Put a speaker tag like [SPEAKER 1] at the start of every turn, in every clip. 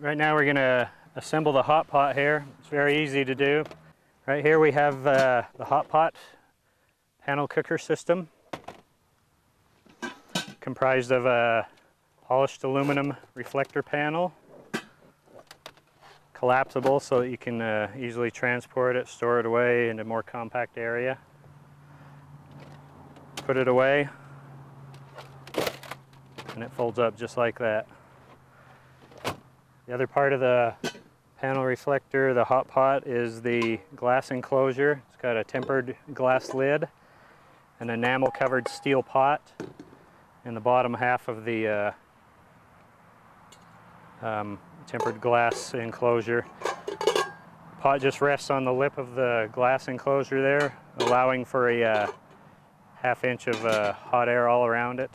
[SPEAKER 1] Right now we're going to assemble the hot pot here. It's very easy to do. Right here we have uh, the hot pot panel cooker system comprised of a polished aluminum reflector panel collapsible so that you can uh, easily transport it, store it away in a more compact area. Put it away and it folds up just like that. The other part of the panel reflector, the hot pot, is the glass enclosure. It's got a tempered glass lid, an enamel covered steel pot and the bottom half of the uh, um, tempered glass enclosure. Pot just rests on the lip of the glass enclosure there, allowing for a uh, half inch of uh, hot air all around it.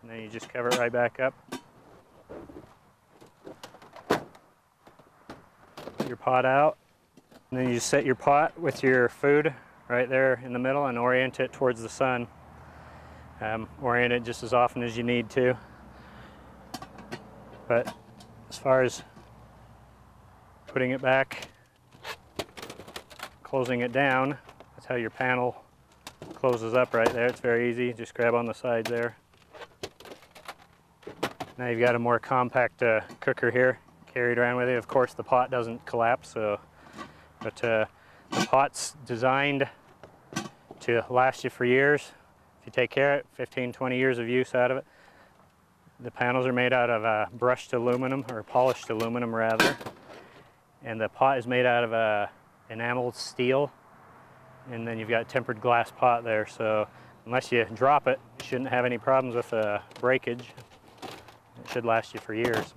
[SPEAKER 1] And then you just cover it right back up. Your pot out. And then you set your pot with your food right there in the middle and orient it towards the sun. Um, orient it just as often as you need to. But as far as putting it back, closing it down, that's how your panel closes up right there. It's very easy. Just grab on the sides there. Now you've got a more compact uh, cooker here carried around with it. Of course, the pot doesn't collapse, so, but uh, the pot's designed to last you for years. If you take care of it, 15, 20 years of use out of it. The panels are made out of uh, brushed aluminum, or polished aluminum rather. And the pot is made out of uh, enameled steel. And then you've got a tempered glass pot there, so unless you drop it, you shouldn't have any problems with uh, breakage. It should last you for years.